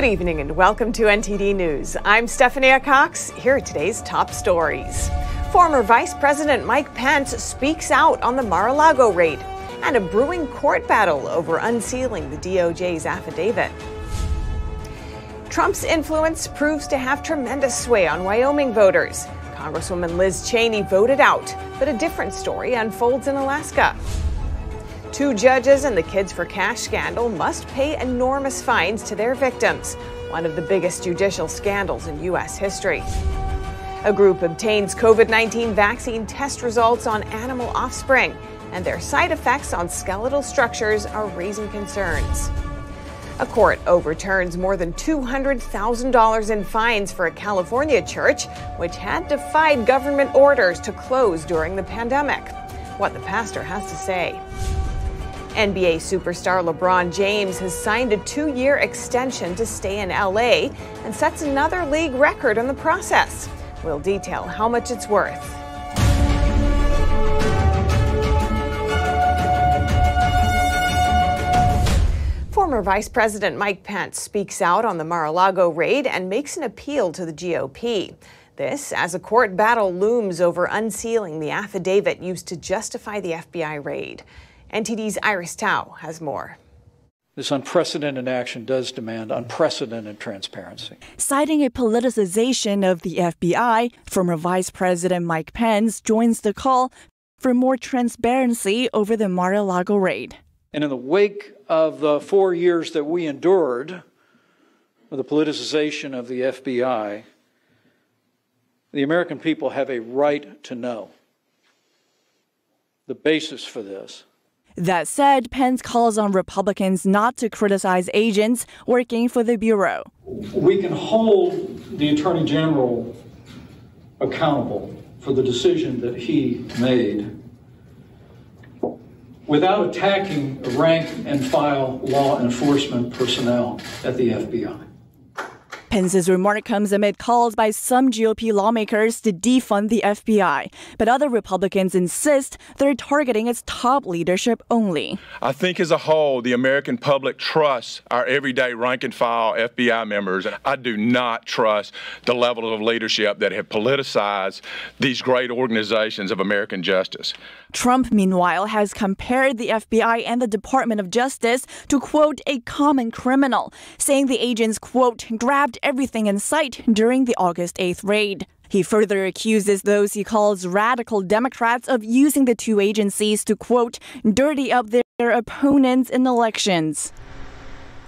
Good evening and welcome to NTD News. I'm Stephanie Cox. Here are today's top stories. Former Vice President Mike Pence speaks out on the Mar a Lago raid and a brewing court battle over unsealing the DOJ's affidavit. Trump's influence proves to have tremendous sway on Wyoming voters. Congresswoman Liz Cheney voted out, but a different story unfolds in Alaska. Two judges in the Kids for Cash scandal must pay enormous fines to their victims, one of the biggest judicial scandals in U.S. history. A group obtains COVID 19 vaccine test results on animal offspring, and their side effects on skeletal structures are raising concerns. A court overturns more than $200,000 in fines for a California church which had defied government orders to close during the pandemic. What the pastor has to say. NBA superstar LeBron James has signed a two year extension to stay in LA and sets another league record in the process. We'll detail how much it's worth. Former Vice President Mike Pence speaks out on the Mar a Lago raid and makes an appeal to the GOP. This as a court battle looms over unsealing the affidavit used to justify the FBI raid. NTD's Iris Tao has more. This unprecedented action does demand unprecedented transparency. Citing a politicization of the FBI, former Vice President Mike Pence joins the call for more transparency over the Mar a Lago raid. And in the wake of the four years that we endured with the politicization of the FBI, the American people have a right to know the basis for this that said, Pence calls on Republicans not to criticize agents working for the Bureau. We can hold the Attorney General accountable for the decision that he made without attacking rank and file law enforcement personnel at the FBI. Pence's remark comes amid calls by some GOP lawmakers to defund the FBI, but other Republicans insist they're targeting its top leadership only. I think as a whole, the American public trusts our everyday rank and file FBI members. And I do not trust the levels of leadership that have politicized these great organizations of American justice. Trump, meanwhile, has compared the FBI and the Department of Justice to, quote, a common criminal, saying the agents, quote, grabbed everything in sight during the August 8th raid. He further accuses those he calls radical Democrats of using the two agencies to, quote, dirty up their opponents in elections.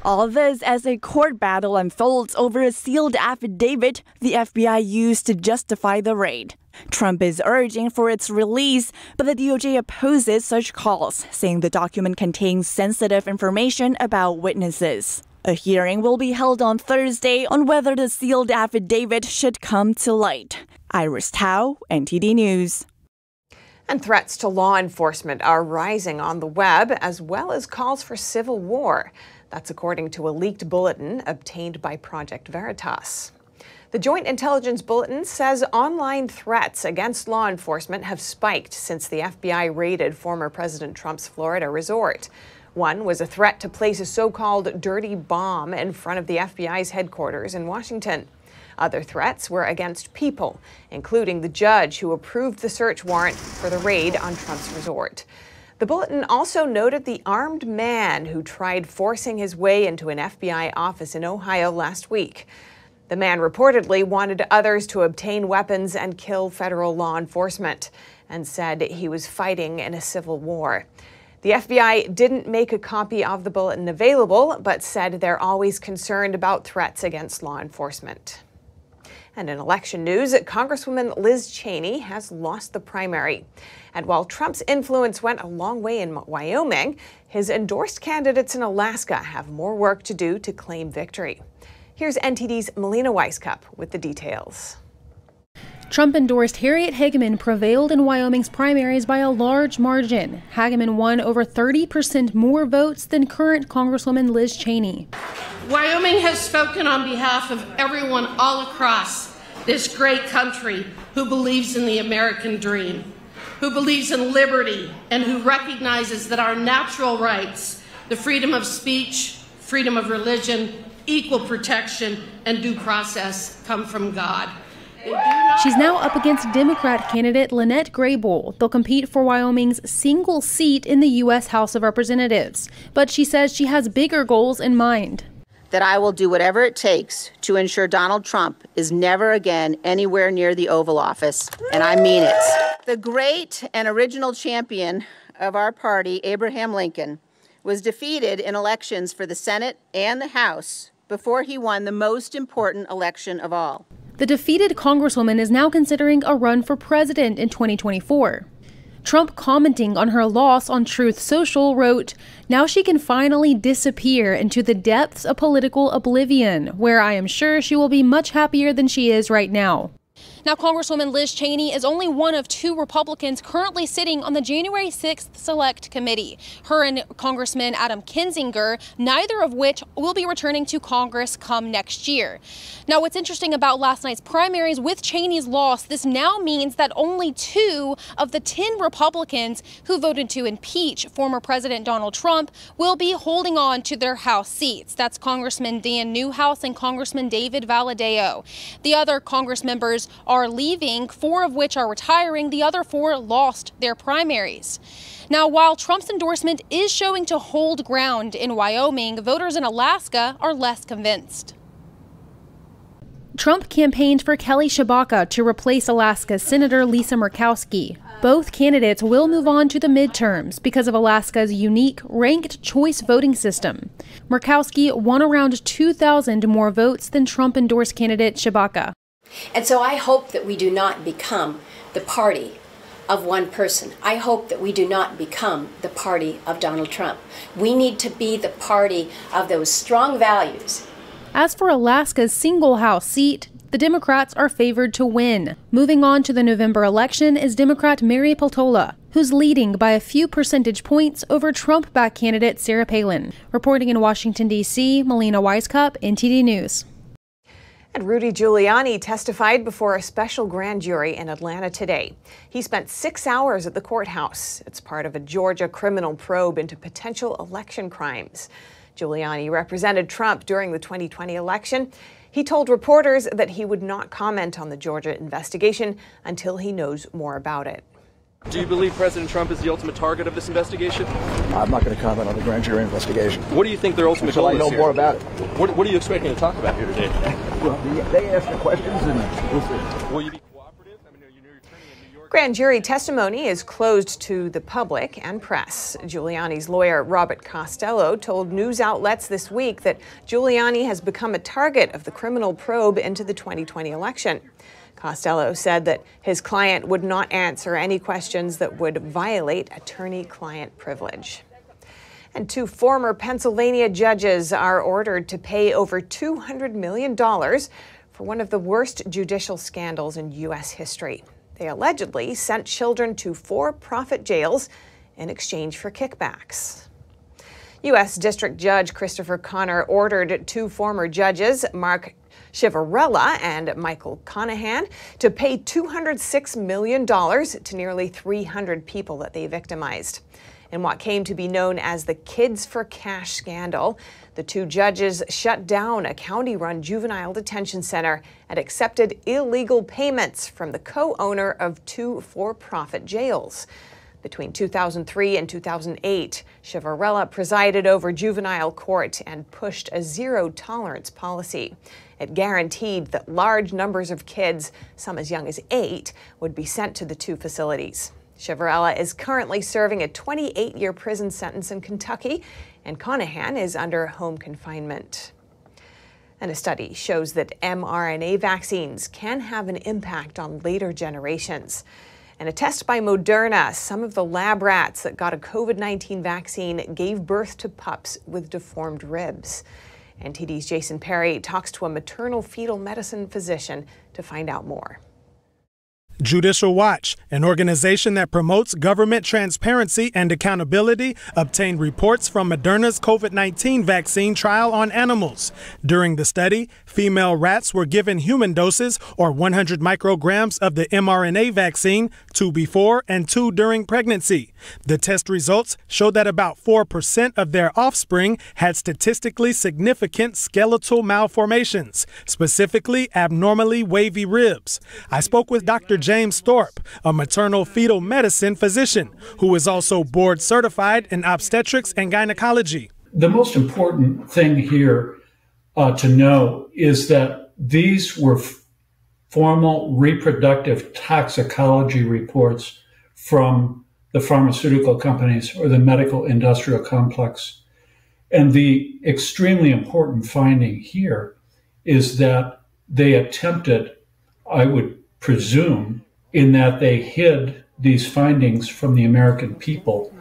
All this as a court battle unfolds over a sealed affidavit the FBI used to justify the raid. Trump is urging for its release, but the DOJ opposes such calls, saying the document contains sensitive information about witnesses. A hearing will be held on Thursday on whether the sealed affidavit should come to light. Iris Tao, NTD News. And threats to law enforcement are rising on the web, as well as calls for civil war. That's according to a leaked bulletin obtained by Project Veritas. The Joint Intelligence Bulletin says online threats against law enforcement have spiked since the FBI raided former President Trump's Florida resort. One was a threat to place a so called dirty bomb in front of the FBI's headquarters in Washington. Other threats were against people, including the judge who approved the search warrant for the raid on Trump's resort. The bulletin also noted the armed man who tried forcing his way into an FBI office in Ohio last week. The man reportedly wanted others to obtain weapons and kill federal law enforcement and said he was fighting in a civil war. The FBI didn't make a copy of the bulletin available, but said they're always concerned about threats against law enforcement. And in election news, Congresswoman Liz Cheney has lost the primary. And while Trump's influence went a long way in Wyoming, his endorsed candidates in Alaska have more work to do to claim victory. Here's NTD's Melina Wisecup with the details. Trump endorsed Harriet Hageman prevailed in Wyoming's primaries by a large margin. Hageman won over 30% more votes than current Congresswoman Liz Cheney. Wyoming has spoken on behalf of everyone all across this great country who believes in the American dream, who believes in liberty, and who recognizes that our natural rights, the freedom of speech, freedom of religion, equal protection, and due process come from God. She's now up against Democrat candidate Lynnette Grey Bull. They'll compete for Wyoming's single seat in the U.S. House of Representatives. But she says she has bigger goals in mind. That I will do whatever it takes to ensure Donald Trump is never again anywhere near the Oval Office, and I mean it. The great and original champion of our party, Abraham Lincoln, was defeated in elections for the Senate and the House before he won the most important election of all. The defeated Congresswoman is now considering a run for president in 2024. Trump, commenting on her loss on Truth Social, wrote, Now she can finally disappear into the depths of political oblivion, where I am sure she will be much happier than she is right now. Now, Congresswoman Liz Cheney is only one of two Republicans currently sitting on the January 6th Select Committee. Her and Congressman Adam Kinzinger, neither of which will be returning to Congress come next year. Now, what's interesting about last night's primaries with Cheney's loss, this now means that only two of the 10 Republicans who voted to impeach former President Donald Trump will be holding on to their House seats. That's Congressman Dan Newhouse and Congressman David Valadao. The other Congress members are leaving, four of which are retiring. The other four lost their primaries. Now, while Trump's endorsement is showing to hold ground in Wyoming, voters in Alaska are less convinced. Trump campaigned for Kelly Tshibaka to replace Alaska's Senator Lisa Murkowski. Both candidates will move on to the midterms because of Alaska's unique ranked choice voting system. Murkowski won around 2,000 more votes than Trump endorsed candidate Tshibaka. And so I hope that we do not become the party of one person. I hope that we do not become the party of Donald Trump. We need to be the party of those strong values. As for Alaska's single House seat, the Democrats are favored to win. Moving on to the November election is Democrat Mary Peltola, who's leading by a few percentage points over Trump backed candidate Sarah Palin. Reporting in Washington, D.C., Melina Wisecup, NTD News. And Rudy Giuliani testified before a special grand jury in Atlanta today. He spent six hours at the courthouse. It's part of a Georgia criminal probe into potential election crimes. Giuliani represented Trump during the 2020 election. He told reporters that he would not comment on the Georgia investigation until he knows more about it. Do you believe President Trump is the ultimate target of this investigation? I'm not going to comment on the grand jury investigation. What do you think their ultimate Until goal I is know here? more about it. What, what are you expecting to talk about here today? Well, they ask the questions and we'll see. Will you be cooperative? I mean, you're attorney in New York. Grand jury testimony is closed to the public and press. Giuliani's lawyer, Robert Costello, told news outlets this week that Giuliani has become a target of the criminal probe into the 2020 election. Costello said that his client would not answer any questions that would violate attorney client privilege. And two former Pennsylvania judges are ordered to pay over $200 million for one of the worst judicial scandals in U.S. history. They allegedly sent children to for profit jails in exchange for kickbacks. U.S. District Judge Christopher Connor ordered two former judges, Mark Ciavarella and Michael Conahan, to pay $206 million to nearly 300 people that they victimized. In what came to be known as the Kids for Cash scandal, the two judges shut down a county run juvenile detention center and accepted illegal payments from the co owner of two for profit jails. Between 2003 and 2008, Ciavarella presided over juvenile court and pushed a zero tolerance policy. It guaranteed that large numbers of kids, some as young as eight, would be sent to the two facilities. Ciavarella is currently serving a 28 year prison sentence in Kentucky, and Conahan is under home confinement. And a study shows that mRNA vaccines can have an impact on later generations. In a test by Moderna, some of the lab rats that got a COVID 19 vaccine gave birth to pups with deformed ribs. NTD's Jason Perry talks to a maternal fetal medicine physician to find out more. Judicial Watch, an organization that promotes government transparency and accountability, obtained reports from Moderna's COVID 19 vaccine trial on animals. During the study, female rats were given human doses or 100 micrograms of the mRNA vaccine, two before and two during pregnancy. The test results showed that about 4% of their offspring had statistically significant skeletal malformations, specifically abnormally wavy ribs. I spoke with Dr. James Thorpe, a maternal fetal medicine physician who is also board certified in obstetrics and gynecology. The most important thing here uh, to know is that these were f- formal reproductive toxicology reports from the pharmaceutical companies or the medical industrial complex. And the extremely important finding here is that they attempted, I would presume, in that they hid these findings from the American people.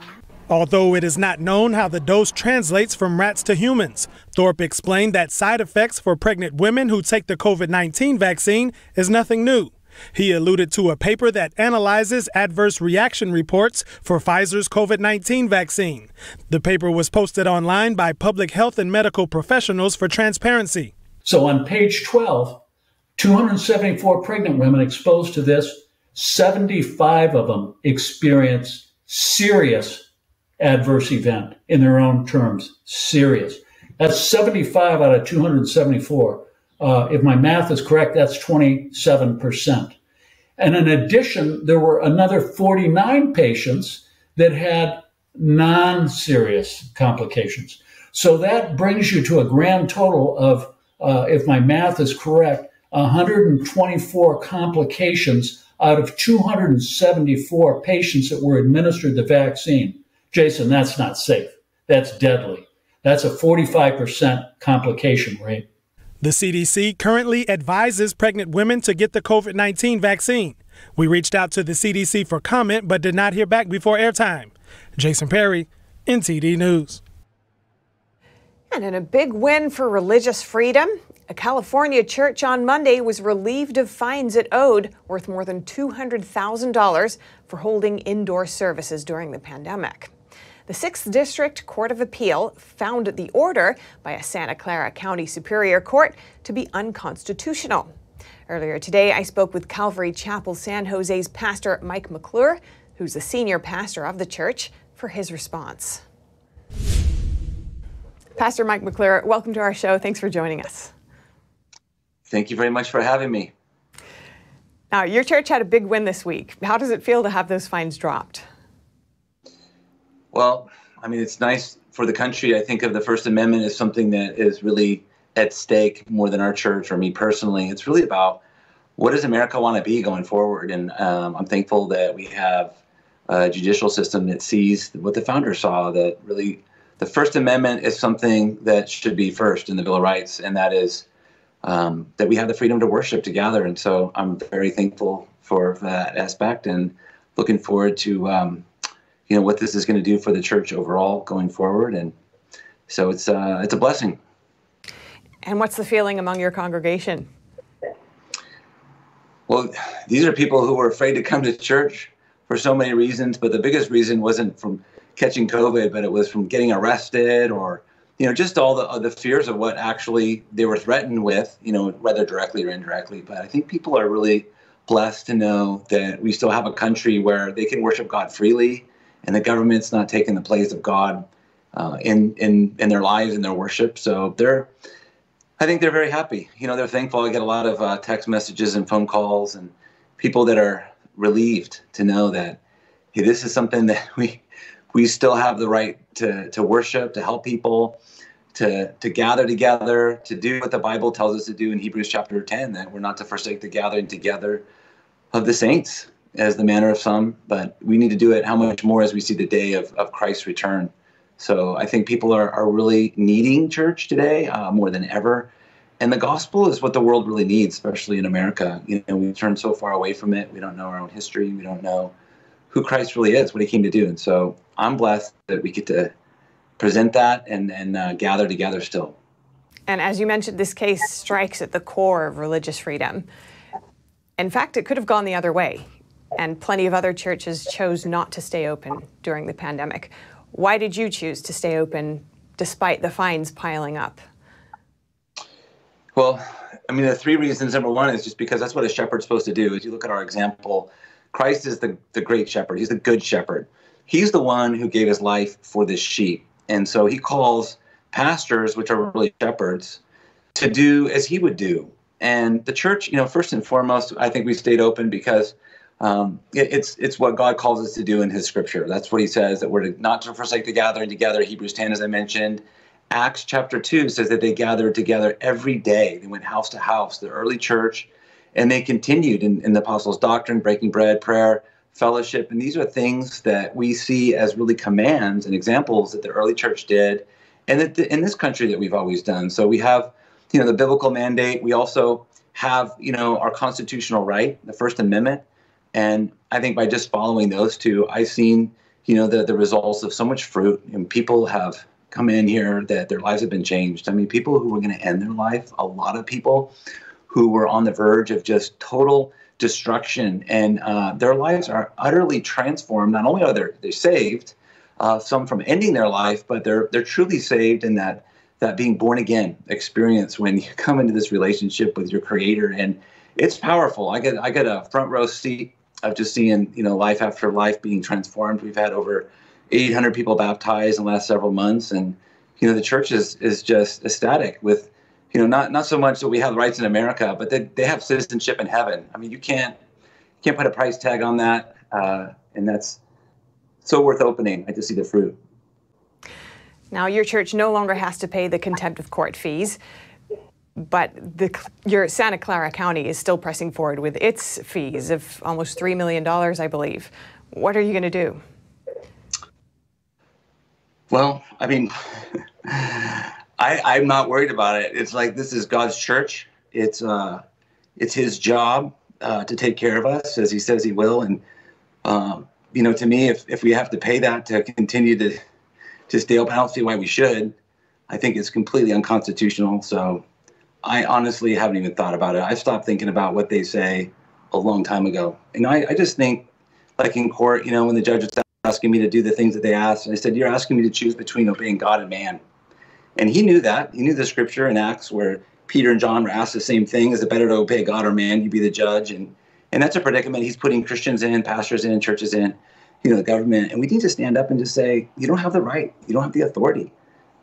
Although it is not known how the dose translates from rats to humans, Thorpe explained that side effects for pregnant women who take the COVID 19 vaccine is nothing new. He alluded to a paper that analyzes adverse reaction reports for Pfizer's COVID 19 vaccine. The paper was posted online by public health and medical professionals for transparency. So on page 12, 274 pregnant women exposed to this, 75 of them experienced serious adverse event in their own terms. Serious. That's 75 out of 274. Uh, if my math is correct, that's 27%. And in addition, there were another 49 patients that had non serious complications. So that brings you to a grand total of, uh, if my math is correct, 124 complications out of 274 patients that were administered the vaccine. Jason, that's not safe. That's deadly. That's a 45% complication rate. The CDC currently advises pregnant women to get the COVID 19 vaccine. We reached out to the CDC for comment but did not hear back before airtime. Jason Perry, NTD News. And in a big win for religious freedom, a California church on Monday was relieved of fines it owed worth more than $200,000 for holding indoor services during the pandemic. The 6th District Court of Appeal found the order by a Santa Clara County Superior Court to be unconstitutional. Earlier today, I spoke with Calvary Chapel San Jose's pastor Mike McClure, who's the senior pastor of the church, for his response. Pastor Mike McClure, welcome to our show. Thanks for joining us. Thank you very much for having me. Now, your church had a big win this week. How does it feel to have those fines dropped? Well, I mean, it's nice for the country. I think of the First Amendment as something that is really at stake more than our church or me personally. It's really about what does America want to be going forward, and um, I'm thankful that we have a judicial system that sees what the founders saw. That really, the First Amendment is something that should be first in the Bill of Rights, and that is um, that we have the freedom to worship together. And so I'm very thankful for that aspect, and looking forward to. Um, you know what this is going to do for the church overall going forward, and so it's uh, it's a blessing. And what's the feeling among your congregation? Well, these are people who were afraid to come to church for so many reasons, but the biggest reason wasn't from catching COVID, but it was from getting arrested or you know just all the uh, the fears of what actually they were threatened with, you know, whether directly or indirectly. But I think people are really blessed to know that we still have a country where they can worship God freely and the government's not taking the place of God uh, in in in their lives and their worship. So they're, I think they're very happy. You know, they're thankful. I get a lot of uh, text messages and phone calls and people that are relieved to know that hey, this is something that we we still have the right to to worship, to help people. To, to gather together, to do what the Bible tells us to do in Hebrews chapter 10, that we're not to forsake the gathering together of the saints as the manner of some, but we need to do it how much more as we see the day of, of Christ's return. So I think people are, are really needing church today uh, more than ever. And the gospel is what the world really needs, especially in America. You know, we've turned so far away from it. We don't know our own history. We don't know who Christ really is, what he came to do. And so I'm blessed that we get to present that and, and uh, gather together still. And as you mentioned, this case strikes at the core of religious freedom In fact, it could have gone the other way, and plenty of other churches chose not to stay open during the pandemic. Why did you choose to stay open despite the fines piling up? Well, I mean, the three reasons. Number one is just because that's what a shepherd's supposed to do. As you look at our example, Christ is the, the great shepherd. He's the good shepherd. He's the one who gave his life for this sheep. And so he calls pastors, which are really shepherds, to do as he would do. And the church, you know, first and foremost, I think we stayed open because um, it, it's it's what God calls us to do in His Scripture. That's what He says that we're to, not to forsake the gathering together. Hebrews 10, as I mentioned, Acts chapter 2 says that they gathered together every day. They went house to house, the early church, and they continued in, in the apostles' doctrine, breaking bread, prayer, fellowship. And these are things that we see as really commands and examples that the early church did, and that the, in this country that we've always done. So we have, you know, the biblical mandate. We also have, you know, our constitutional right, the First Amendment. And I think by just following those two, I've seen, you know, the, the results of so much fruit. And people have come in here that their lives have been changed. I mean, people who were going to end their life, a lot of people who were on the verge of just total destruction, and uh, their lives are utterly transformed. Not only are they they saved, uh, some from ending their life, but they're they're truly saved in that that being born again experience when you come into this relationship with your Creator, and it's powerful. I get I get a front row seat of just seeing you know life after life being transformed. We've had over 800 people baptized in the last several months, and you know the church is is just ecstatic with you know not not so much that we have rights in America, but they they have citizenship in heaven. I mean, you can't you can't put a price tag on that, uh, and that's so worth opening. I just see the fruit. Now, your church no longer has to pay the contempt of court fees, but the, your Santa Clara County is still pressing forward with its fees of almost $3 million, I believe. What are you going to do? Well, I mean, I, I'm not worried about it. It's like this is God's church. It's uh, it's His job uh, to take care of us as He says He will. And um, you know, to me, if if we have to pay that to continue to to stay open, I don't see why we should. I think it's completely unconstitutional. So I honestly haven't even thought about it. I stopped thinking about what they say a long time ago. And I, I just think, like in court, you know, when the judge was asking me to do the things that they asked. And I said, You're asking me to choose between obeying God and man. And he knew that. He knew the scripture in Acts where Peter and John were asked the same thing is it better to obey God or man? You be the judge. And, and that's a predicament he's putting Christians in, pastors in, churches in, you know, the government. And we need to stand up and just say, You don't have the right, you don't have the authority.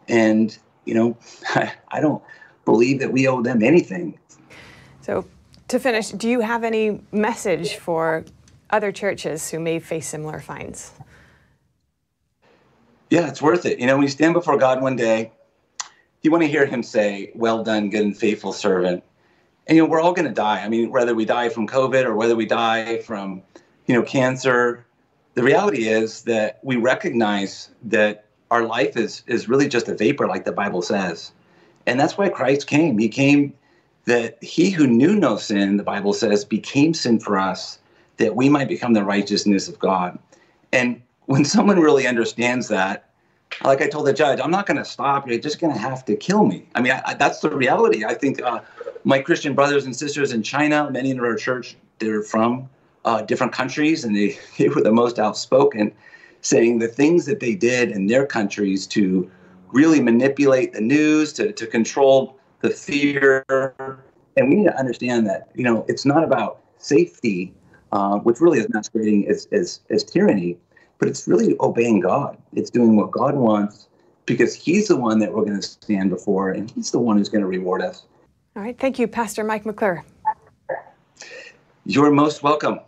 And, you know, I, I don't believe that we owe them anything. So, to finish, do you have any message for other churches who may face similar fines? Yeah, it's worth it. You know, when you stand before God one day, you want to hear him say, Well done, good and faithful servant. And, you know, we're all going to die. I mean, whether we die from COVID or whether we die from, you know, cancer, the reality is that we recognize that our life is, is really just a vapor, like the Bible says. And that's why Christ came. He came that he who knew no sin, the Bible says, became sin for us, that we might become the righteousness of God. And when someone really understands that, like I told the judge, I'm not going to stop. You're just going to have to kill me. I mean, I, I, that's the reality. I think uh, my Christian brothers and sisters in China, many in our church, they're from uh, different countries, and they, they were the most outspoken, saying the things that they did in their countries to really manipulate the news, to, to control the fear. And we need to understand that, you know, it's not about safety, uh, which really is masquerading as, as, as tyranny but it's really obeying God. It's doing what God wants because He's the one that we're going to stand before, and He's the one who's going to reward us. All right. Thank you, Pastor Mike McClure. You're most welcome.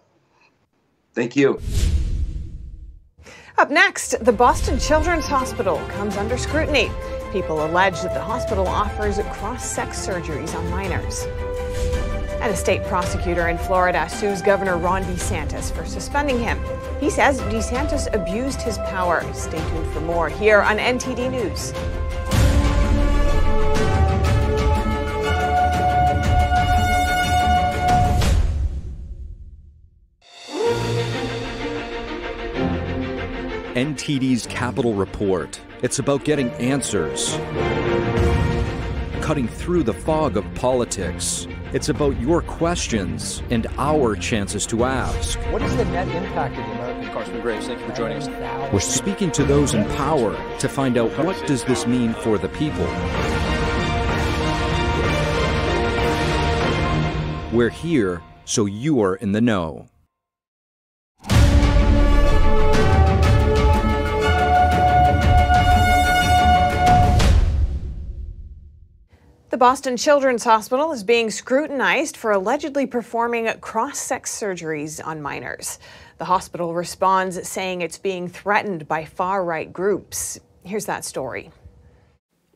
Thank you. Up next, the Boston Children's Hospital comes under scrutiny. People allege that the hospital offers cross sex surgeries on minors. And a state prosecutor in Florida sues Governor Ron DeSantis for suspending him. He says DeSantis abused his power. Stay tuned for more here on NTD News. NTD's Capitol Report. It's about getting answers cutting through the fog of politics. It's about your questions and our chances to ask. What is the net impact of the American Congressman Graves? Thank you for joining us. We're speaking to those in power to find out what does this mean for the people. We're here so you are in the know. The Boston Children's Hospital is being scrutinized for allegedly performing cross sex surgeries on minors. The hospital responds saying it's being threatened by far right groups. Here's that story.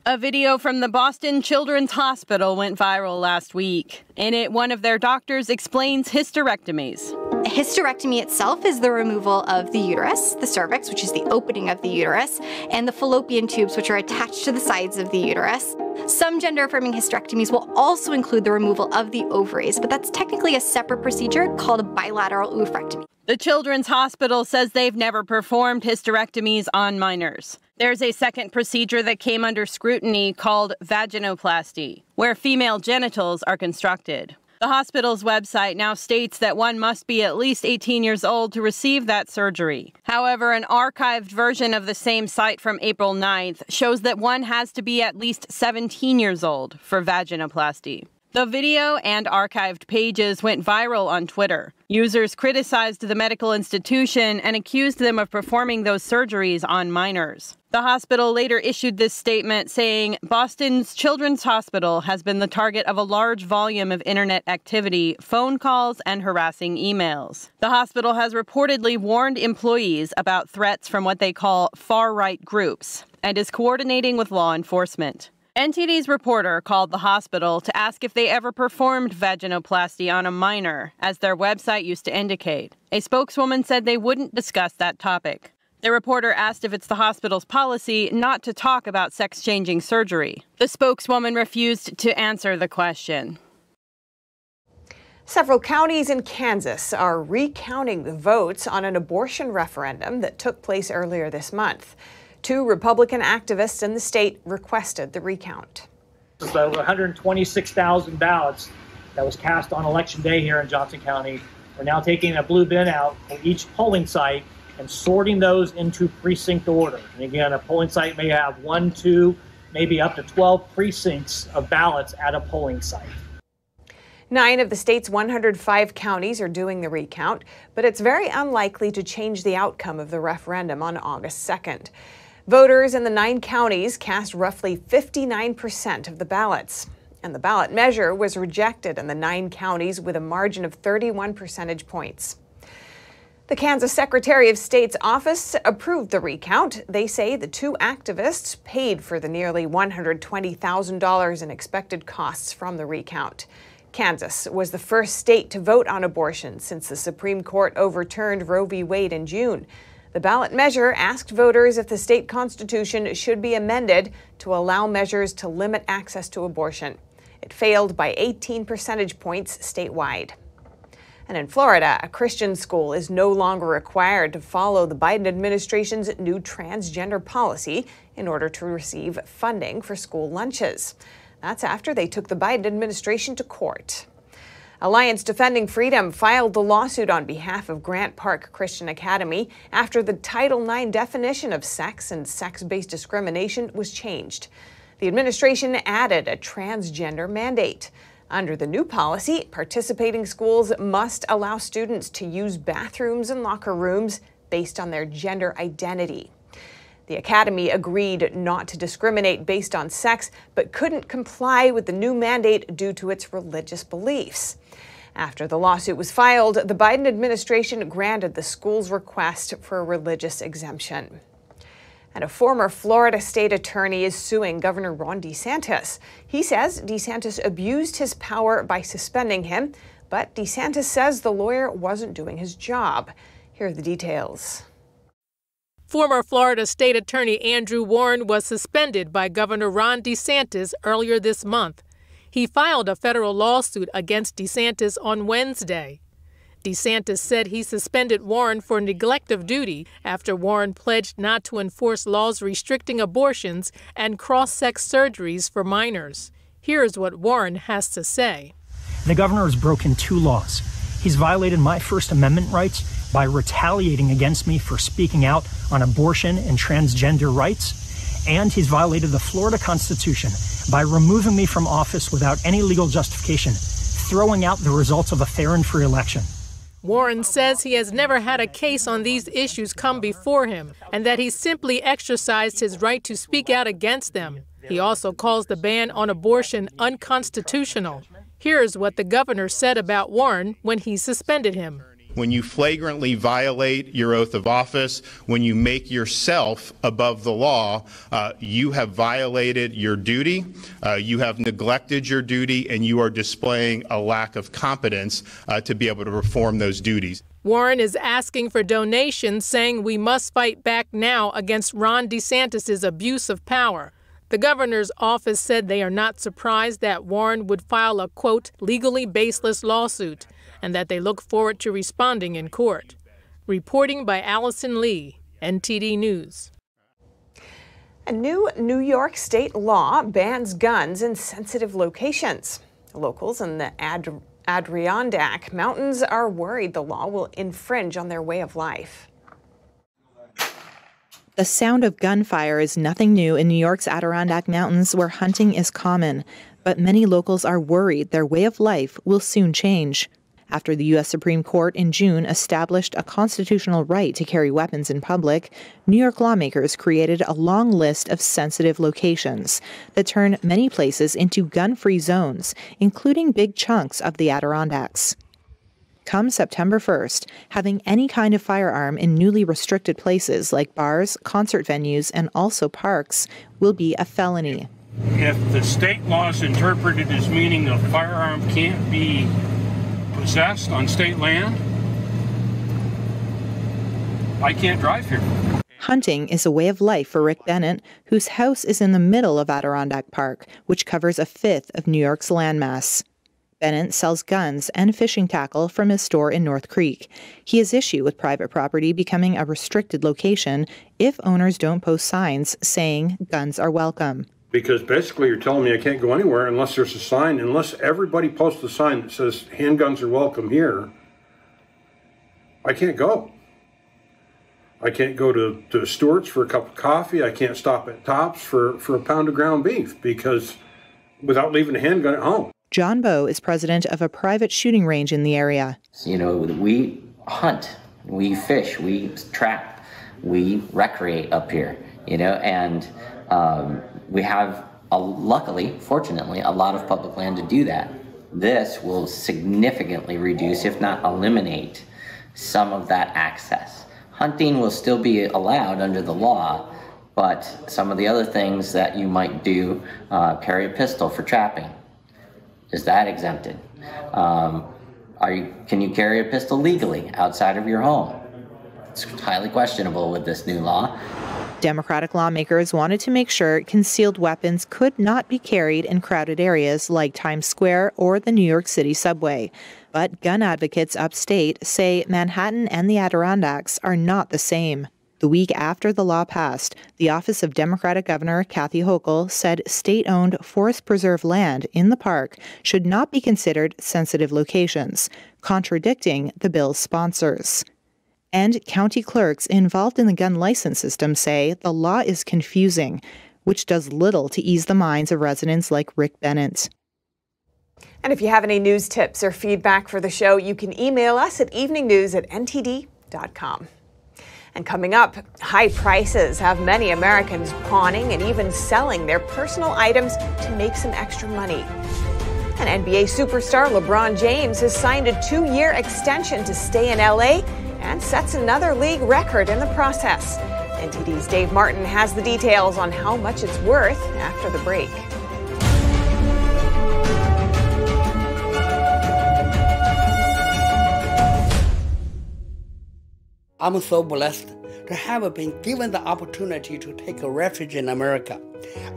A video from the Boston Children's Hospital went viral last week. In it, one of their doctors explains hysterectomies. A hysterectomy itself is the removal of the uterus, the cervix, which is the opening of the uterus, and the fallopian tubes, which are attached to the sides of the uterus. Some gender affirming hysterectomies will also include the removal of the ovaries, but that's technically a separate procedure called a bilateral oophorectomy. The Children's Hospital says they've never performed hysterectomies on minors. There's a second procedure that came under scrutiny called vaginoplasty, where female genitals are constructed. The hospital's website now states that one must be at least 18 years old to receive that surgery. However, an archived version of the same site from April 9th shows that one has to be at least 17 years old for vaginoplasty. The video and archived pages went viral on Twitter. Users criticized the medical institution and accused them of performing those surgeries on minors. The hospital later issued this statement saying Boston's Children's Hospital has been the target of a large volume of internet activity, phone calls, and harassing emails. The hospital has reportedly warned employees about threats from what they call far right groups and is coordinating with law enforcement. NTD's reporter called the hospital to ask if they ever performed vaginoplasty on a minor, as their website used to indicate. A spokeswoman said they wouldn't discuss that topic. The reporter asked if it's the hospital's policy not to talk about sex changing surgery. The spokeswoman refused to answer the question. Several counties in Kansas are recounting the votes on an abortion referendum that took place earlier this month. Two Republican activists in the state requested the recount. There's over 126,000 ballots that was cast on election day here in Johnson County. We're now taking a blue bin out for each polling site and sorting those into precinct order. And again, a polling site may have one, two, maybe up to 12 precincts of ballots at a polling site. Nine of the state's 105 counties are doing the recount, but it's very unlikely to change the outcome of the referendum on August 2nd. Voters in the nine counties cast roughly 59% of the ballots. And the ballot measure was rejected in the nine counties with a margin of 31 percentage points. The Kansas Secretary of State's office approved the recount. They say the two activists paid for the nearly $120,000 in expected costs from the recount. Kansas was the first state to vote on abortion since the Supreme Court overturned Roe v. Wade in June. The ballot measure asked voters if the state constitution should be amended to allow measures to limit access to abortion. It failed by 18 percentage points statewide. And in Florida, a Christian school is no longer required to follow the Biden administration's new transgender policy in order to receive funding for school lunches. That's after they took the Biden administration to court. Alliance Defending Freedom filed the lawsuit on behalf of Grant Park Christian Academy after the Title IX definition of sex and sex based discrimination was changed. The administration added a transgender mandate. Under the new policy, participating schools must allow students to use bathrooms and locker rooms based on their gender identity. The Academy agreed not to discriminate based on sex, but couldn't comply with the new mandate due to its religious beliefs. After the lawsuit was filed, the Biden administration granted the school's request for a religious exemption. And a former Florida state attorney is suing Governor Ron DeSantis. He says DeSantis abused his power by suspending him, but DeSantis says the lawyer wasn't doing his job. Here are the details. Former Florida State Attorney Andrew Warren was suspended by Governor Ron DeSantis earlier this month. He filed a federal lawsuit against DeSantis on Wednesday. DeSantis said he suspended Warren for neglect of duty after Warren pledged not to enforce laws restricting abortions and cross sex surgeries for minors. Here's what Warren has to say. The governor has broken two laws. He's violated my First Amendment rights by retaliating against me for speaking out on abortion and transgender rights, and he's violated the Florida Constitution by removing me from office without any legal justification, throwing out the results of a fair and free election. Warren says he has never had a case on these issues come before him and that he simply exercised his right to speak out against them. He also calls the ban on abortion unconstitutional. Here's what the governor said about Warren when he suspended him when you flagrantly violate your oath of office, when you make yourself above the law, uh, you have violated your duty, uh, you have neglected your duty, and you are displaying a lack of competence uh, to be able to perform those duties. Warren is asking for donations, saying we must fight back now against Ron DeSantis' abuse of power. The governor's office said they are not surprised that Warren would file a, quote, legally baseless lawsuit and that they look forward to responding in court. Reporting by Allison Lee, NTD News. A new New York state law bans guns in sensitive locations. Locals in the Ad- Adirondack Mountains are worried the law will infringe on their way of life. The sound of gunfire is nothing new in New York's Adirondack Mountains, where hunting is common. But many locals are worried their way of life will soon change after the U.S. Supreme Court in June established a constitutional right to carry weapons in public, New York lawmakers created a long list of sensitive locations that turn many places into gun free zones, including big chunks of the Adirondacks. Come September 1st, having any kind of firearm in newly restricted places like bars, concert venues, and also parks will be a felony. If the state law is interpreted as meaning a firearm can't be on state land, I can't drive here. Hunting is a way of life for Rick Bennett, whose house is in the middle of Adirondack Park, which covers a fifth of New York's landmass. Bennett sells guns and fishing tackle from his store in North Creek. He has issue with private property becoming a restricted location if owners don't post signs saying guns are welcome because basically you're telling me I can't go anywhere unless there's a sign, unless everybody posts a sign that says handguns are welcome here. I can't go. I can't go to, to Stewart's for a cup of coffee. I can't stop at Tops for, for a pound of ground beef because without leaving a handgun at home. John Bowe is president of a private shooting range in the area. You know, we hunt, we fish, we trap, we recreate up here, you know, and um, we have, a, luckily, fortunately, a lot of public land to do that. This will significantly reduce, if not eliminate, some of that access. Hunting will still be allowed under the law, but some of the other things that you might do, uh, carry a pistol for trapping, is that exempted? Um, are you, can you carry a pistol legally outside of your home? It's highly questionable with this new law. Democratic lawmakers wanted to make sure concealed weapons could not be carried in crowded areas like Times Square or the New York City subway. But gun advocates upstate say Manhattan and the Adirondacks are not the same. The week after the law passed, the office of Democratic Governor Kathy Hochul said state owned forest preserve land in the park should not be considered sensitive locations, contradicting the bill's sponsors. And county clerks involved in the gun license system say the law is confusing, which does little to ease the minds of residents like Rick Bennett. And if you have any news tips or feedback for the show, you can email us at eveningnews at ntd.com. And coming up, high prices have many Americans pawning and even selling their personal items to make some extra money. And NBA superstar LeBron James has signed a two year extension to stay in LA and sets another league record in the process. NTD's Dave Martin has the details on how much it's worth after the break. I'm so blessed to have been given the opportunity to take a refuge in America.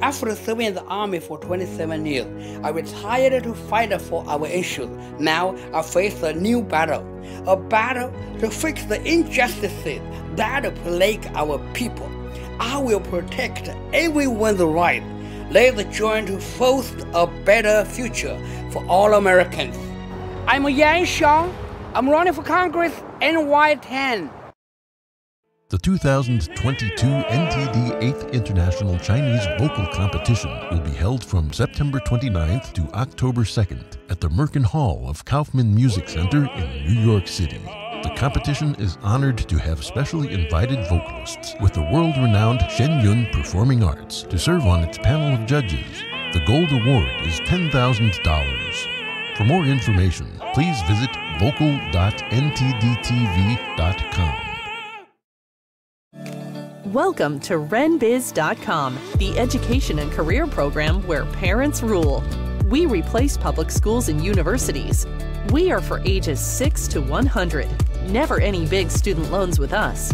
After serving in the Army for 27 years, I retired to fight for our issues. Now I face a new battle, a battle to fix the injustices that plague our people. I will protect everyone's right, Let's join to foster a better future for all Americans. I'm Yan Xiong. I'm running for Congress NY10. The 2022 NTD 8th International Chinese Vocal Competition will be held from September 29th to October 2nd at the Merkin Hall of Kaufman Music Center in New York City. The competition is honored to have specially invited vocalists with the world renowned Shen Yun Performing Arts to serve on its panel of judges. The gold award is $10,000. For more information, please visit vocal.ntdtv.com. Welcome to RenBiz.com, the education and career program where parents rule. We replace public schools and universities. We are for ages 6 to 100. Never any big student loans with us.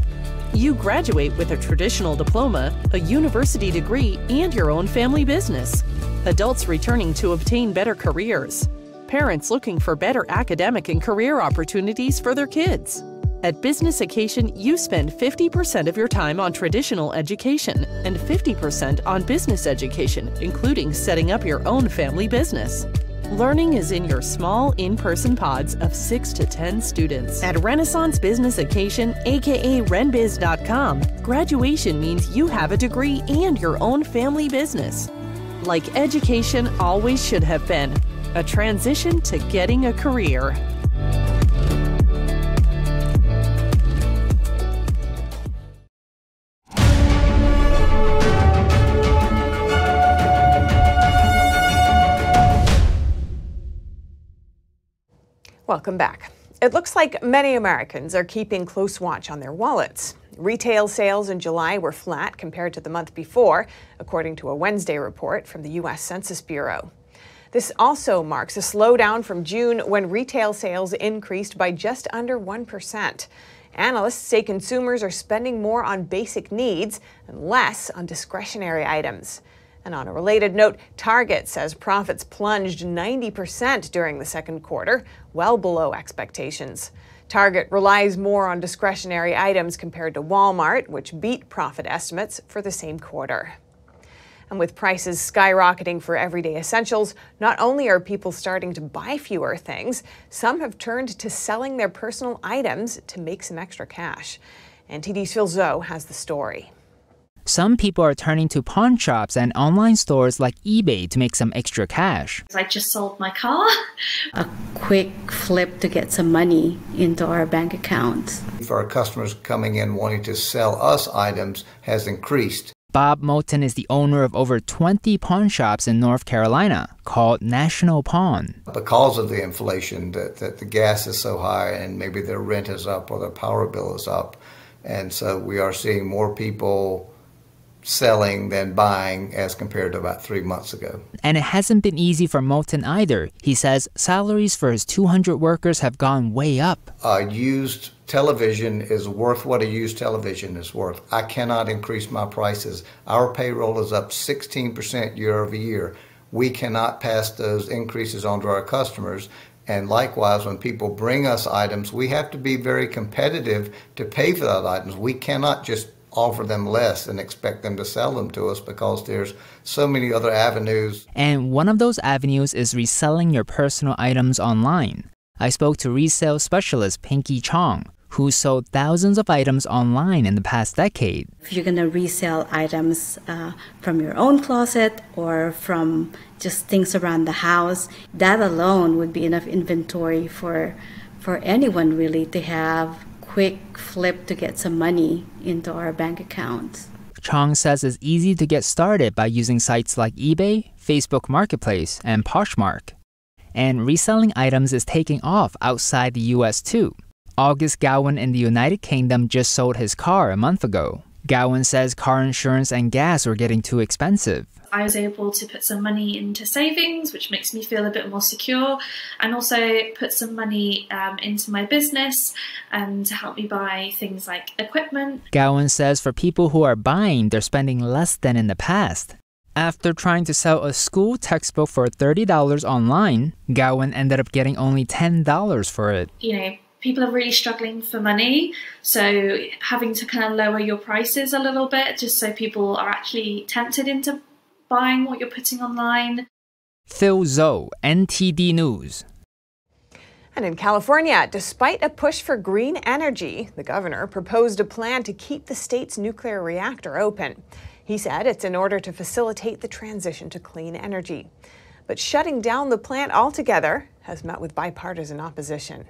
You graduate with a traditional diploma, a university degree, and your own family business. Adults returning to obtain better careers. Parents looking for better academic and career opportunities for their kids. At Business Occasion, you spend 50% of your time on traditional education and 50% on business education, including setting up your own family business. Learning is in your small in person pods of 6 to 10 students. At Renaissance Business Occasion, aka RenBiz.com, graduation means you have a degree and your own family business. Like education always should have been a transition to getting a career. Welcome back. It looks like many Americans are keeping close watch on their wallets. Retail sales in July were flat compared to the month before, according to a Wednesday report from the U.S. Census Bureau. This also marks a slowdown from June when retail sales increased by just under 1%. Analysts say consumers are spending more on basic needs and less on discretionary items. And on a related note, Target says profits plunged 90% during the second quarter, well below expectations. Target relies more on discretionary items compared to Walmart, which beat profit estimates for the same quarter. And with prices skyrocketing for everyday essentials, not only are people starting to buy fewer things, some have turned to selling their personal items to make some extra cash. NTD's Phil Zhou has the story. Some people are turning to pawn shops and online stores like eBay to make some extra cash. I just sold my car. A quick flip to get some money into our bank accounts. For our customers coming in wanting to sell us items has increased. Bob Moten is the owner of over 20 pawn shops in North Carolina called National Pawn. Because of the inflation, that, that the gas is so high and maybe their rent is up or their power bill is up. And so we are seeing more people selling than buying as compared to about three months ago. And it hasn't been easy for Moten either. He says salaries for his 200 workers have gone way up. A used television is worth what a used television is worth. I cannot increase my prices. Our payroll is up 16% year over year. We cannot pass those increases on to our customers. And likewise, when people bring us items, we have to be very competitive to pay for those items. We cannot just offer them less and expect them to sell them to us because there's so many other avenues. And one of those avenues is reselling your personal items online. I spoke to resale specialist Pinky Chong, who sold thousands of items online in the past decade. If you're going to resell items uh, from your own closet or from just things around the house, that alone would be enough inventory for for anyone really to have quick flip to get some money into our bank accounts. Chong says it's easy to get started by using sites like eBay, Facebook Marketplace, and Poshmark. And reselling items is taking off outside the US too. August Gowan in the United Kingdom just sold his car a month ago. Gowan says car insurance and gas were getting too expensive. I was able to put some money into savings, which makes me feel a bit more secure, and also put some money um, into my business um, to help me buy things like equipment. Gowan says for people who are buying, they're spending less than in the past. After trying to sell a school textbook for $30 online, Gowan ended up getting only $10 for it. You know, people are really struggling for money. So having to kind of lower your prices a little bit just so people are actually tempted into buying what you're putting online. Phil Zhou, NTD News. And in California, despite a push for green energy, the governor proposed a plan to keep the state's nuclear reactor open. He said it's in order to facilitate the transition to clean energy. But shutting down the plant altogether has met with bipartisan opposition.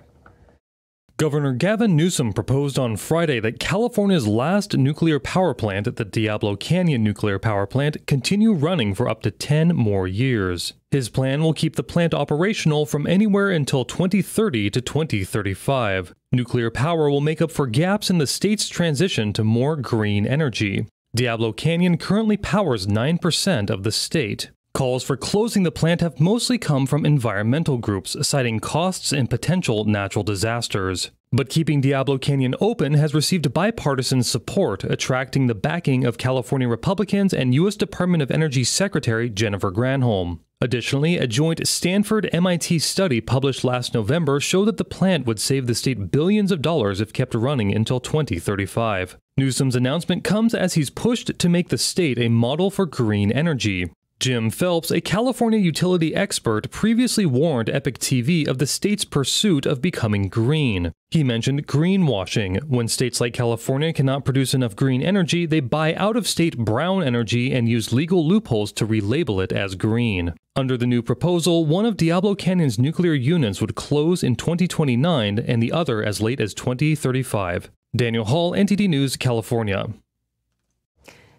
Governor Gavin Newsom proposed on Friday that California's last nuclear power plant at the Diablo Canyon nuclear power plant continue running for up to 10 more years. His plan will keep the plant operational from anywhere until 2030 to 2035. Nuclear power will make up for gaps in the state's transition to more green energy. Diablo Canyon currently powers 9% of the state. Calls for closing the plant have mostly come from environmental groups, citing costs and potential natural disasters. But keeping Diablo Canyon open has received bipartisan support, attracting the backing of California Republicans and U.S. Department of Energy Secretary Jennifer Granholm. Additionally, a joint Stanford MIT study published last November showed that the plant would save the state billions of dollars if kept running until 2035. Newsom's announcement comes as he's pushed to make the state a model for green energy. Jim Phelps, a California utility expert, previously warned EpochTV of the state's pursuit of becoming green. He mentioned greenwashing. When states like California cannot produce enough green energy, they buy out of state brown energy and use legal loopholes to relabel it as green. Under the new proposal, one of Diablo Canyon's nuclear units would close in 2029 and the other as late as 2035. Daniel Hall, NTD News, California.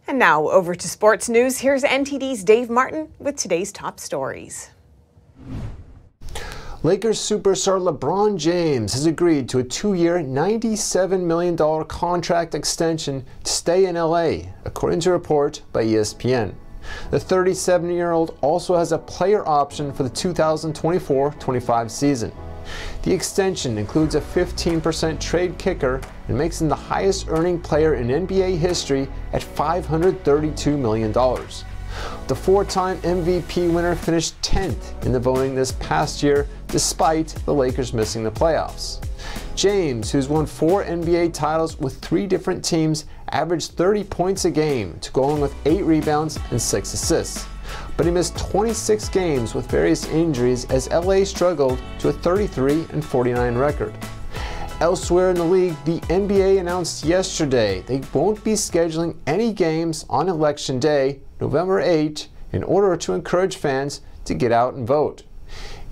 And now over to sports news. Here's NTD's Dave Martin with today's top stories. Lakers superstar LeBron James has agreed to a two year, $97 million contract extension to stay in LA, according to a report by ESPN. The 37 year old also has a player option for the 2024 25 season. The extension includes a 15% trade kicker and makes him the highest earning player in NBA history at $532 million. The four time MVP winner finished 10th in the voting this past year, despite the Lakers missing the playoffs. James, who's won four NBA titles with three different teams, averaged 30 points a game to go along with eight rebounds and six assists but he missed 26 games with various injuries as LA struggled to a 33 and 49 record. Elsewhere in the league, the NBA announced yesterday they won't be scheduling any games on Election Day, November 8, in order to encourage fans to get out and vote.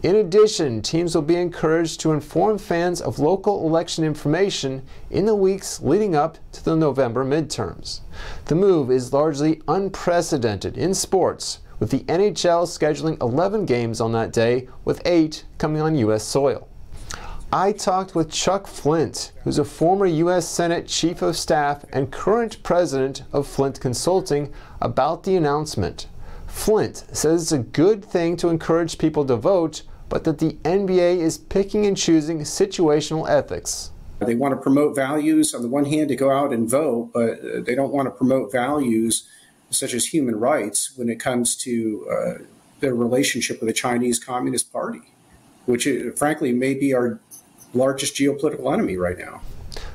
In addition, teams will be encouraged to inform fans of local election information in the weeks leading up to the November midterms. The move is largely unprecedented in sports, with the NHL scheduling 11 games on that day, with 8 coming on U.S. soil. I talked with Chuck Flint, who's a former U.S. Senate Chief of Staff and current president of Flint Consulting, about the announcement. Flint says it's a good thing to encourage people to vote, but that the NBA is picking and choosing situational ethics. They want to promote values on the one hand to go out and vote, but uh, they don't want to promote values such as human rights, when it comes to uh, their relationship with the Chinese Communist Party, which, uh, frankly, may be our largest geopolitical enemy right now.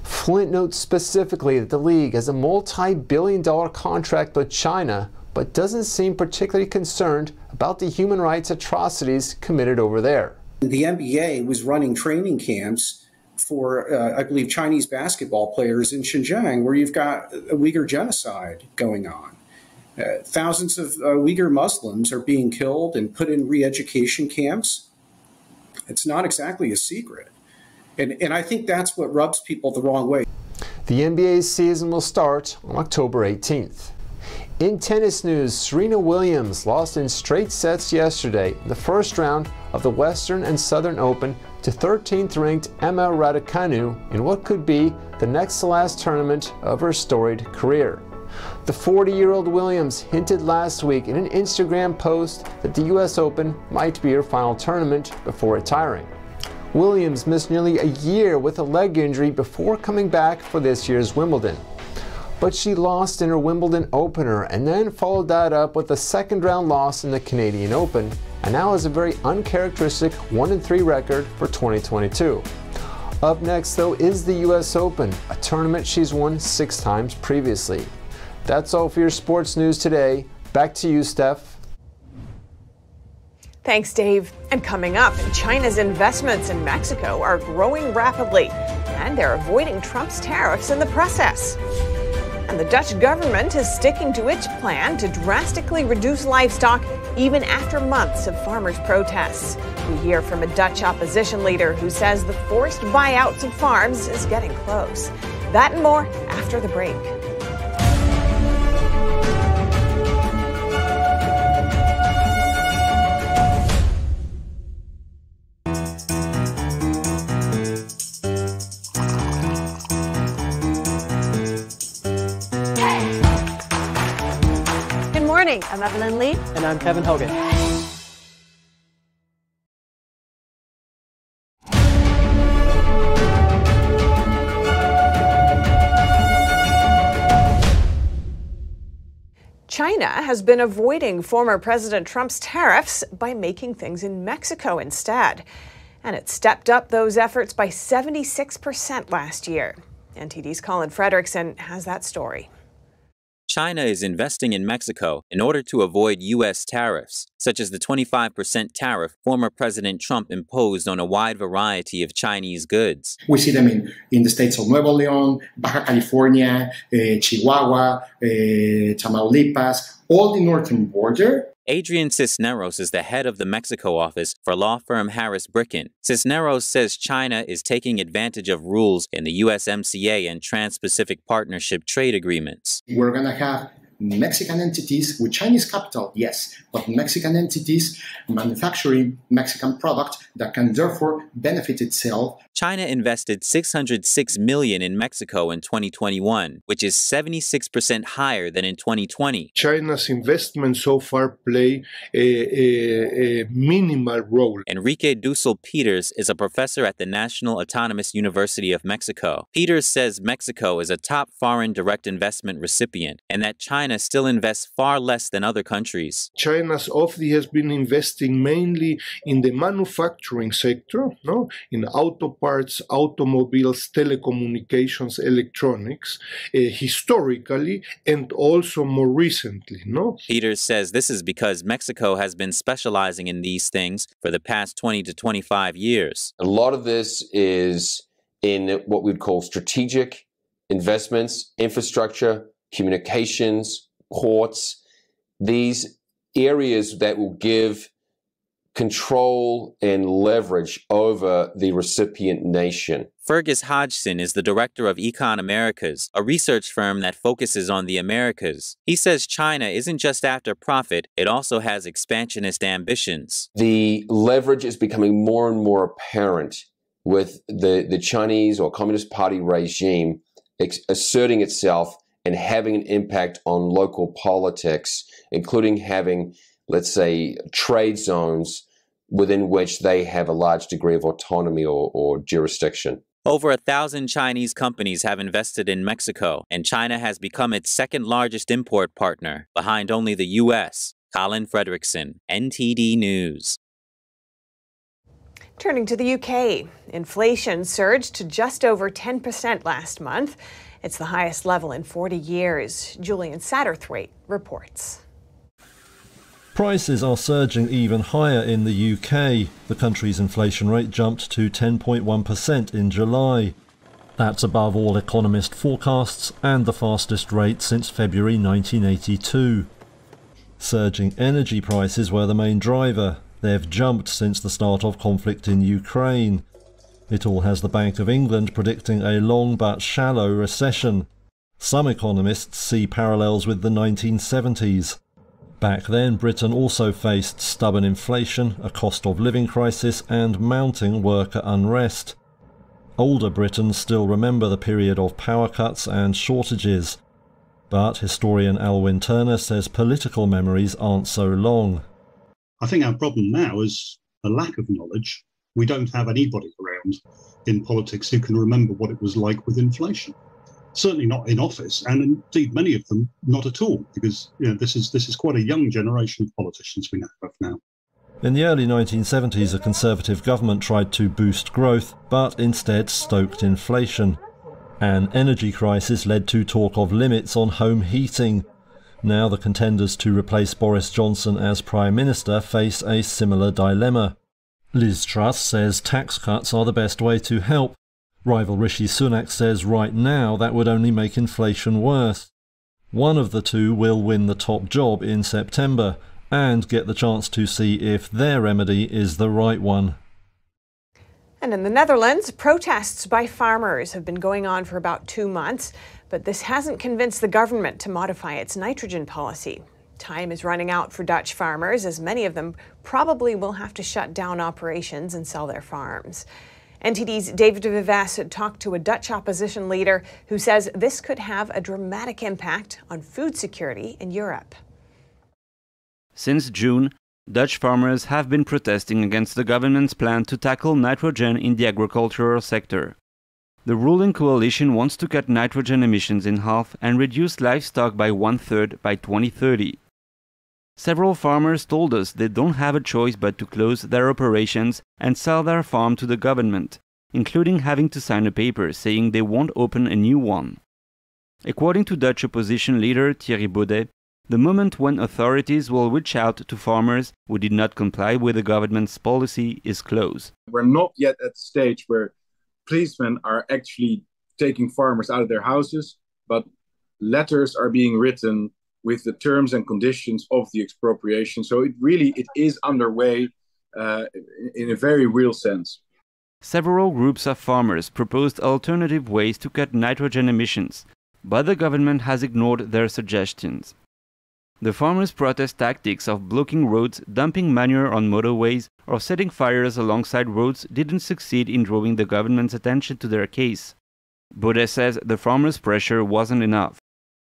Flint notes specifically that the league has a multi billion dollar contract with China, but doesn't seem particularly concerned about the human rights atrocities committed over there. The NBA was running training camps for, uh, I believe, Chinese basketball players in Xinjiang, where you've got a Uyghur genocide going on. Uh, thousands of uh, Uyghur Muslims are being killed and put in re education camps. It's not exactly a secret. And, and I think that's what rubs people the wrong way. The NBA season will start on October 18th. In tennis news, Serena Williams lost in straight sets yesterday in the first round of the Western and Southern Open to 13th ranked Emma Raducanu in what could be the next to last tournament of her storied career. The 40 year old Williams hinted last week in an Instagram post that the US Open might be her final tournament before retiring. Williams missed nearly a year with a leg injury before coming back for this year's Wimbledon. But she lost in her Wimbledon opener and then followed that up with a second round loss in the Canadian Open, and now has a very uncharacteristic 1 3 record for 2022. Up next, though, is the US Open, a tournament she's won six times previously. That's all for your sports news today. Back to you, Steph. Thanks, Dave. And coming up, China's investments in Mexico are growing rapidly, and they're avoiding Trump's tariffs in the process. And the Dutch government is sticking to its plan to drastically reduce livestock even after months of farmers' protests. We hear from a Dutch opposition leader who says the forced buyouts of farms is getting close. That and more after the break. Lee. And I'm Kevin Hogan. China has been avoiding former President Trump's tariffs by making things in Mexico instead. And it stepped up those efforts by 76% last year. NTD's Colin Frederickson has that story. China is investing in Mexico in order to avoid U.S. tariffs, such as the 25% tariff former President Trump imposed on a wide variety of Chinese goods. We see them in, in the states of Nuevo León, Baja California, uh, Chihuahua, uh, Tamaulipas, all the northern border Adrian Cisneros is the head of the Mexico office for law firm Harris Bricken. Cisneros says China is taking advantage of rules in the USMCA and Trans Pacific Partnership trade agreements. We're going to have Mexican entities with Chinese capital, yes, but Mexican entities manufacturing Mexican product that can therefore benefit itself. China invested 606 million in Mexico in 2021, which is 76% higher than in 2020. China's investment so far play a, a, a minimal role. Enrique Dussel Peters is a professor at the National Autonomous University of Mexico. Peters says Mexico is a top foreign direct investment recipient and that China still invests far less than other countries. China's OFDI has been investing mainly in the manufacturing sector, no? in auto parts, automobiles, telecommunications, electronics, uh, historically and also more recently. No? Peters says this is because Mexico has been specializing in these things for the past 20 to 25 years. A lot of this is in what we'd call strategic investments, infrastructure, communications, courts, these areas that will give control and leverage over the recipient nation. Fergus Hodgson is the director of Econ Americas, a research firm that focuses on the Americas. He says China isn't just after profit, it also has expansionist ambitions. The leverage is becoming more and more apparent with the, the Chinese or Communist Party regime ex- asserting itself and having an impact on local politics, including having, let's say, trade zones within which they have a large degree of autonomy or, or jurisdiction. Over a thousand Chinese companies have invested in Mexico, and China has become its second largest import partner, behind only the U.S. Colin Frederickson, NTD News. Turning to the UK, inflation surged to just over 10% last month. It's the highest level in 40 years. Julian Satterthwaite reports. Prices are surging even higher in the UK. The country's inflation rate jumped to 10.1% in July. That's above all economist forecasts and the fastest rate since February 1982. Surging energy prices were the main driver. They've jumped since the start of conflict in Ukraine. It all has the Bank of England predicting a long but shallow recession. Some economists see parallels with the 1970s. Back then, Britain also faced stubborn inflation, a cost of living crisis, and mounting worker unrest. Older Britons still remember the period of power cuts and shortages. But historian Alwyn Turner says political memories aren't so long. I think our problem now is a lack of knowledge. We don't have anybody around in politics who can remember what it was like with inflation certainly not in office, and indeed many of them not at all, because you know, this is this is quite a young generation of politicians we have now. In the early 1970s, a Conservative government tried to boost growth, but instead stoked inflation. An energy crisis led to talk of limits on home heating. Now the contenders to replace Boris Johnson as Prime Minister face a similar dilemma. Liz Truss says tax cuts are the best way to help. Rival Rishi Sunak says right now that would only make inflation worse. One of the two will win the top job in September and get the chance to see if their remedy is the right one. And in the Netherlands, protests by farmers have been going on for about two months, but this hasn't convinced the government to modify its nitrogen policy. Time is running out for Dutch farmers, as many of them probably will have to shut down operations and sell their farms. NTD's David de Vives talked to a Dutch opposition leader who says this could have a dramatic impact on food security in Europe. Since June, Dutch farmers have been protesting against the government's plan to tackle nitrogen in the agricultural sector. The ruling coalition wants to cut nitrogen emissions in half and reduce livestock by one third by 2030. Several farmers told us they don't have a choice but to close their operations and sell their farm to the government, including having to sign a paper saying they won't open a new one. According to Dutch opposition leader Thierry Baudet, the moment when authorities will reach out to farmers who did not comply with the government's policy is close. We're not yet at the stage where policemen are actually taking farmers out of their houses, but letters are being written with the terms and conditions of the expropriation. So it really it is underway uh, in a very real sense. Several groups of farmers proposed alternative ways to cut nitrogen emissions, but the government has ignored their suggestions. The farmers' protest tactics of blocking roads, dumping manure on motorways, or setting fires alongside roads didn't succeed in drawing the government's attention to their case. Baudet says the farmers' pressure wasn't enough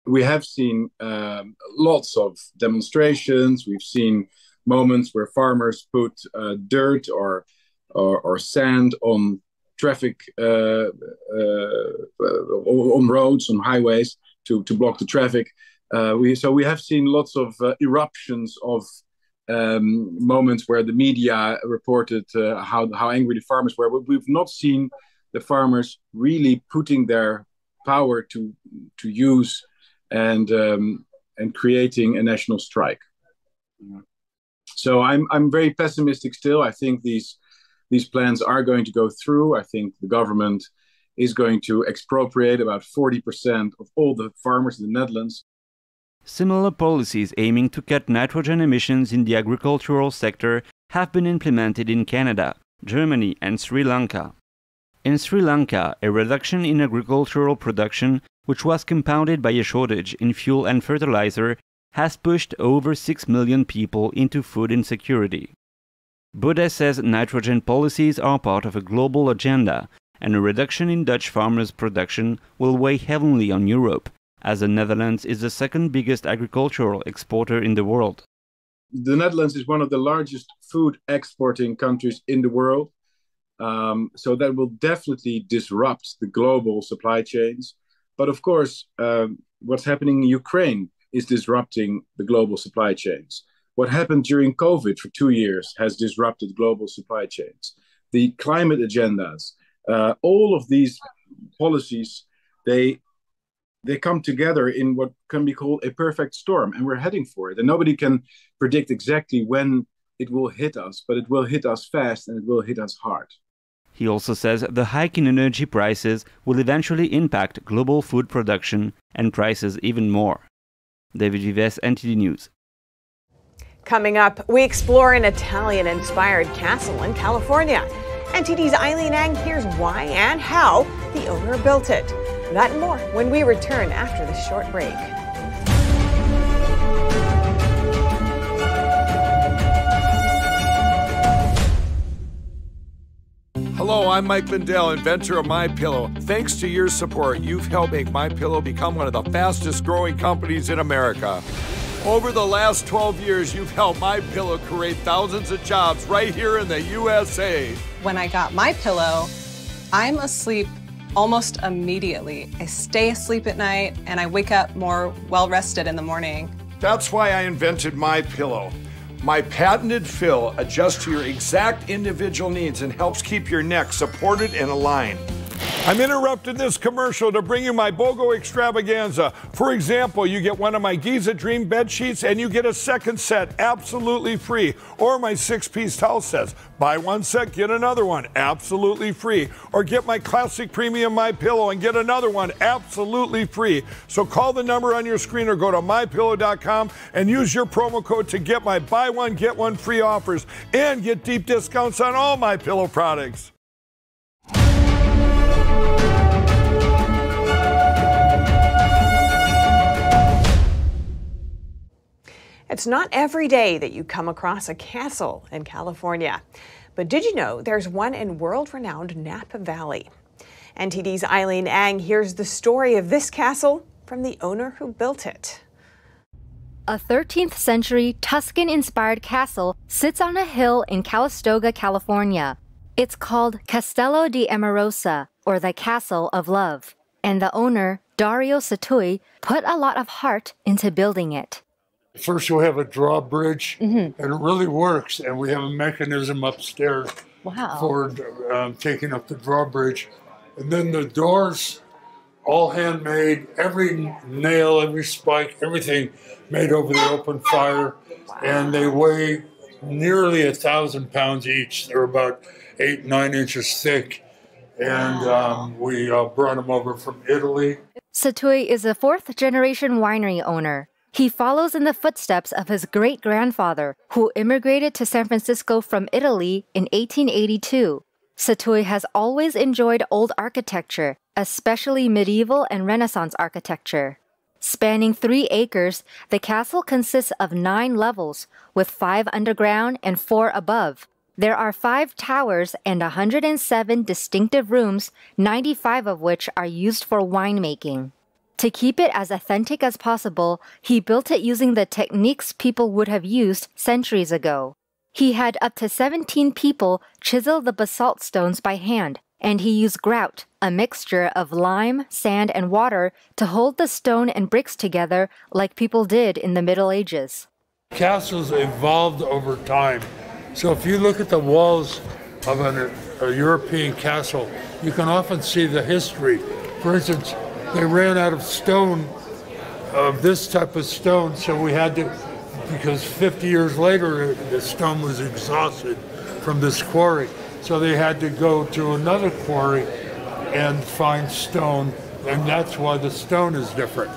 we have seen um, lots of demonstrations. We've seen moments where farmers put uh, dirt or, or, or sand on traffic uh, uh, on roads on highways to to block the traffic. Uh, we so we have seen lots of uh, eruptions of um, moments where the media reported how how angry the farmers were. But we've not seen the farmers really putting their power to to use and um, and creating a national strike. So I'm I'm very pessimistic still. I think these these plans are going to go through. I think the government is going to expropriate about 40% of all the farmers in the Netherlands. Similar policies aiming to cut nitrogen emissions in the agricultural sector have been implemented in Canada, Germany, and Sri Lanka. In Sri Lanka, a reduction in agricultural production which was compounded by a shortage in fuel and fertilizer, has pushed over 6 million people into food insecurity. Baudet says nitrogen policies are part of a global agenda, and a reduction in Dutch farmers' production will weigh heavily on Europe, as the Netherlands is the second biggest agricultural exporter in the world. The Netherlands is one of the largest food exporting countries in the world. Um, so that will definitely disrupt the global supply chains. But of course, um, what's happening in Ukraine is disrupting the global supply chains. What happened during COVID for two years has disrupted global supply chains. The climate agendas, uh, all of these policies, they they come together in what can be called a perfect storm, and we're heading for it. And nobody can predict exactly when it will hit us, but it will hit us fast and it will hit us hard. He also says the hike in energy prices will eventually impact global food production and prices even more. David Vives, NTD News. Coming up, we explore an Italian inspired castle in California. NTD's Eileen Ang hears why and how the owner built it. That and more when we return after this short break. Hello, I'm Mike Lindell, inventor of My Pillow. Thanks to your support, you've helped make My Pillow become one of the fastest growing companies in America. Over the last 12 years, you've helped My Pillow create thousands of jobs right here in the USA. When I got My Pillow, I'm asleep almost immediately. I stay asleep at night and I wake up more well rested in the morning. That's why I invented My Pillow. My patented fill adjusts to your exact individual needs and helps keep your neck supported and aligned. I'm interrupting this commercial to bring you my BOGO extravaganza. For example, you get one of my Giza Dream bed sheets and you get a second set absolutely free. Or my six piece towel sets. Buy one set, get another one absolutely free. Or get my classic premium My Pillow and get another one absolutely free. So call the number on your screen or go to mypillow.com and use your promo code to get my buy one get one free offers and get deep discounts on all my pillow products. It's not every day that you come across a castle in California. But did you know there's one in world renowned Napa Valley? NTD's Eileen Ang hears the story of this castle from the owner who built it. A 13th century Tuscan inspired castle sits on a hill in Calistoga, California. It's called Castello di Amorosa, or the Castle of Love, and the owner, Dario Sattui, put a lot of heart into building it. First, we'll have a drawbridge, and it really works. And we have a mechanism upstairs Wow. for um, taking up the drawbridge. And then the doors, all handmade, every nail, every spike, everything made over the open fire. And they weigh nearly a thousand pounds each. They're about eight, nine inches thick. And um, we uh, brought them over from Italy. Sattui is a fourth generation winery owner. He follows in the footsteps of his great grandfather, who immigrated to San Francisco from Italy in 1882. Sattui has always enjoyed old architecture, especially medieval and Renaissance architecture. Spanning three acres, the castle consists of nine levels, with five underground and four above. There are five towers and 107 distinctive rooms, 95 of which are used for winemaking. To keep it as authentic as possible, he built it using the techniques people would have used centuries ago. He had up to 17 people chisel the basalt stones by hand, and he used grout, a mixture of lime, sand, and water, to hold the stone and bricks together like people did in the Middle Ages. Castles evolved over time. So if you look at the walls of an, a European castle, you can often see the history. For instance, they ran out of stone, of this type of stone, so we had to, because 50 years later, the stone was exhausted from this quarry. So they had to go to another quarry and find stone, and that's why the stone is different.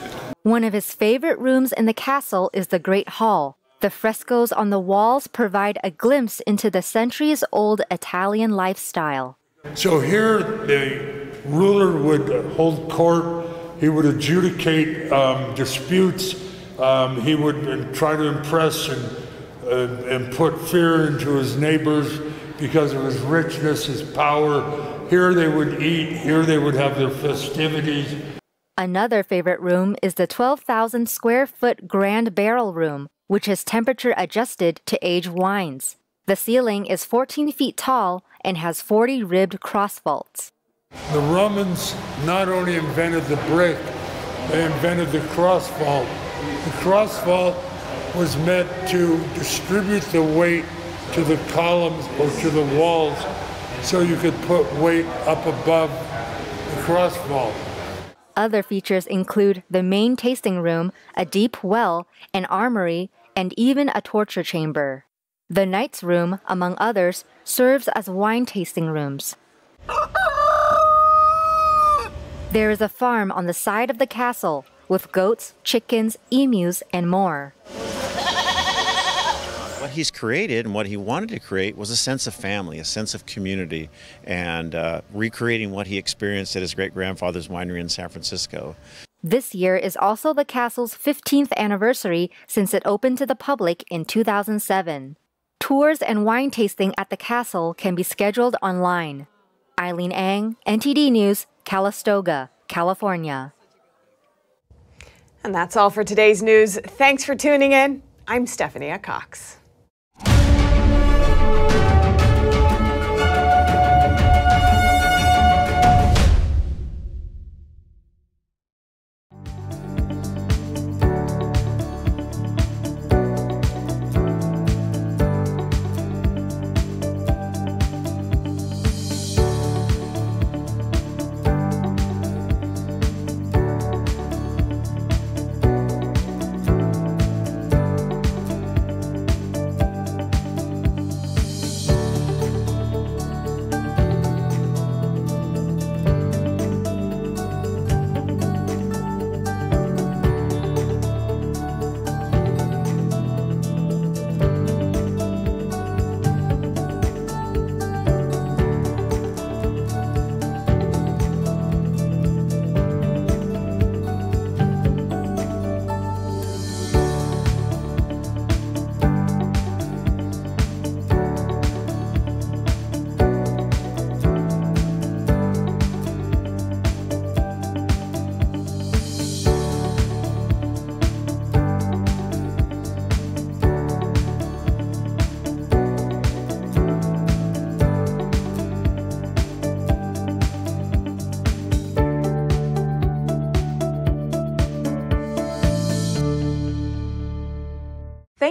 One of his favorite rooms in the castle is the Great Hall. The frescoes on the walls provide a glimpse into the centuries old Italian lifestyle. So here, the ruler would hold court. He would adjudicate um, disputes. Um, he would try to impress and, uh, and put fear into his neighbors because of his richness, his power. Here they would eat. Here they would have their festivities. Another favorite room is the 12,000 square foot Grand Barrel Room, which is temperature adjusted to age wines. The ceiling is 14 feet tall and has 40 ribbed cross vaults. The Romans not only invented the brick, they invented the cross vault. The cross vault was meant to distribute the weight to the columns or to the walls so you could put weight up above the cross vault. Other features include the main tasting room, a deep well, an armory, and even a torture chamber. The Knight's Room, among others, serves as wine tasting rooms. There is a farm on the side of the castle with goats, chickens, emus, and more. What he's created and what he wanted to create was a sense of family, a sense of community, and uh, recreating what he experienced at his great grandfather's winery in San Francisco. This year is also the castle's 15th anniversary since it opened to the public in 2007. Tours and wine tasting at the castle can be scheduled online. Eileen Ang, NTD News, Calistoga, California. And that's all for today's news. Thanks for tuning in. I'm Stephanie Cox.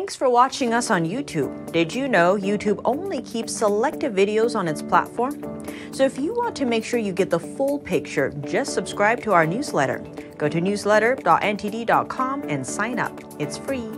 Thanks for watching us on YouTube. Did you know YouTube only keeps selected videos on its platform? So if you want to make sure you get the full picture, just subscribe to our newsletter. Go to newsletter.ntd.com and sign up. It's free.